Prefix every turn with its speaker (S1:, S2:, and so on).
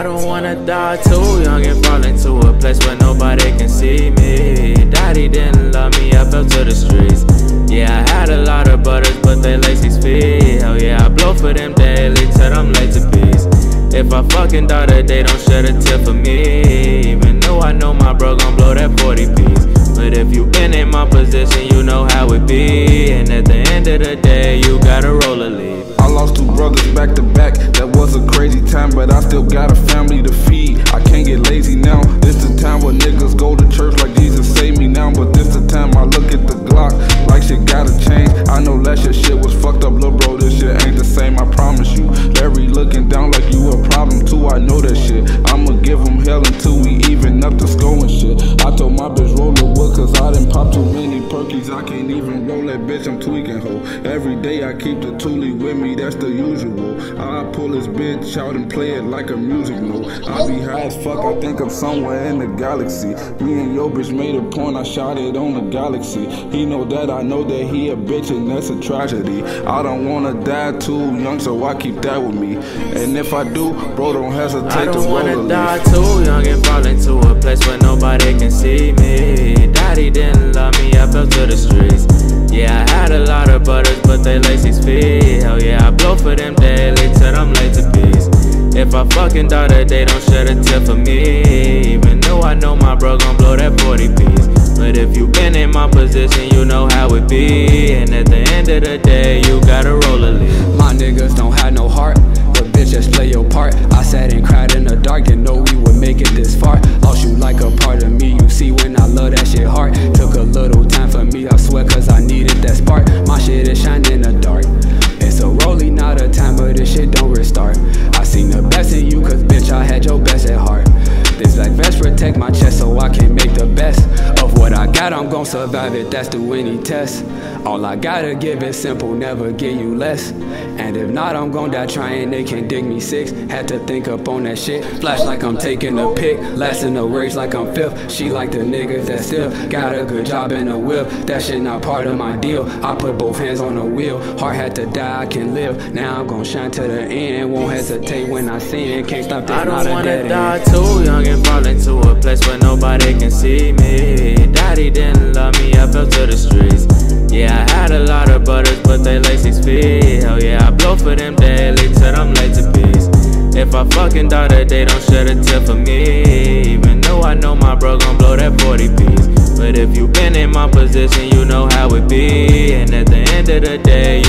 S1: I don't wanna die too young and fall into a place where nobody can see me. Daddy didn't love me, I fell to the streets. Yeah, I had a lot of butters, but they lazy feet. Hell yeah, I blow for them daily till I'm late to be. If I fucking die today, don't shed a tear for me. Even though I know my bro gon' blow that 40 piece. But if you been in my position, you know how it be. And at the end of the day, you gotta roll a lead.
S2: I lost two brothers back to back. That was a crazy time, but I still got a family to feed. I can't get lazy now. This the time where niggas go to church like that bitch, I'm tweaking ho. Every day I keep the toolie with me, that's the usual. I pull this bitch out and play it like a music note. I be high as fuck, I think I'm somewhere in the galaxy. Me and yo bitch made a point, I shot it on the galaxy. He know that I know that he a bitch and that's a tragedy. I don't wanna die too young, so I keep that with me. And if I do, bro, don't hesitate
S1: I
S2: to
S1: don't
S2: roll
S1: wanna die
S2: leaf.
S1: too young and fall into a place where nobody can see me. Feet. Hell yeah, I blow for them daily till I'm late to peace. If I fucking die today, don't shed a tear for me. Even though I know my bro gon' blow that 40 piece. But if you been in my position, you know how it be. And at the end of the day,
S3: of what I got. I'm gon' survive it, that's the any test. All I gotta give is simple, never give you less. And if not, I'm gon' die trying, they can dig me six. Had to think up on that shit. Flash like I'm taking a pic, last in the race like I'm fifth. She like the niggas that still got a good job and a whip. That shit not part of my deal. I put both hands on the wheel. Heart had to die, I can live. Now I'm gon' shine to the end. Won't hesitate when I sin. Can't stop that.
S1: I don't wanna die
S3: end.
S1: too young and fall into a place where nobody can see me. Daddy didn't love me, I fell to the streets. Yeah, I had a lot of brothers, but they lazy feet. Hell yeah, I blow for them daily till I'm late to peace. If I fucking die today, don't shed a tear for me. Even though I know my bro gon' blow that 40 piece. But if you been in my position, you know how it be. And at the end of the day,